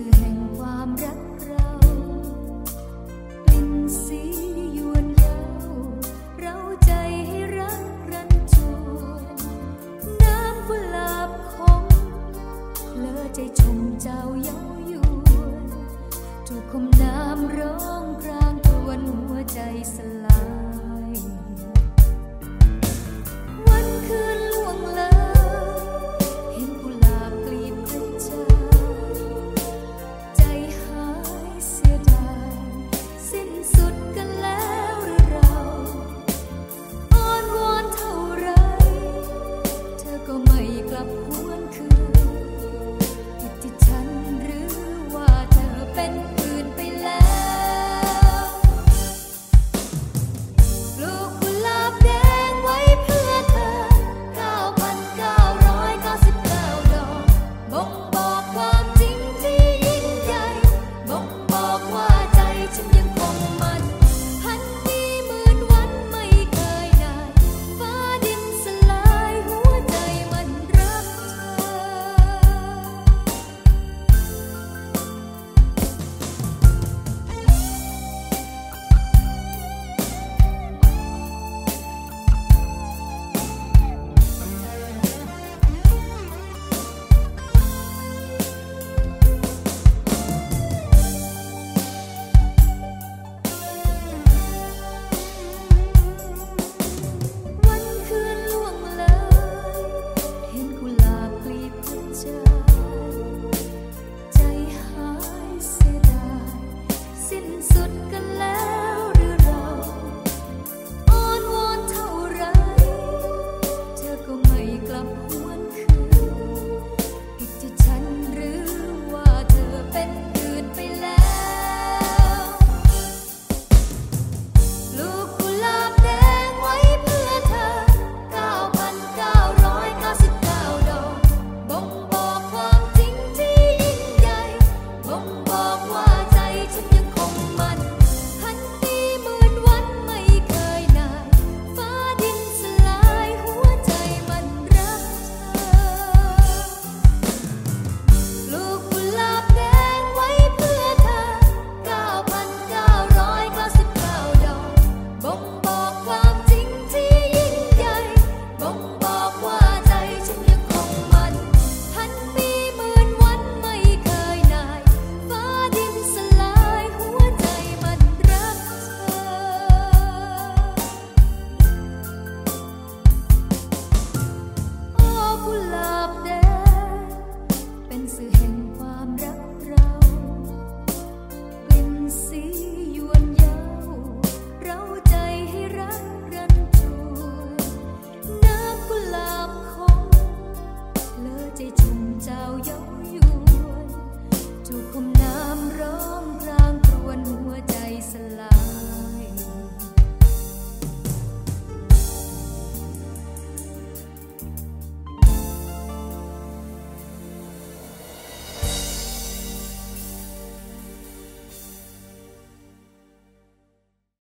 สื่อแห่งความรักเรา สุด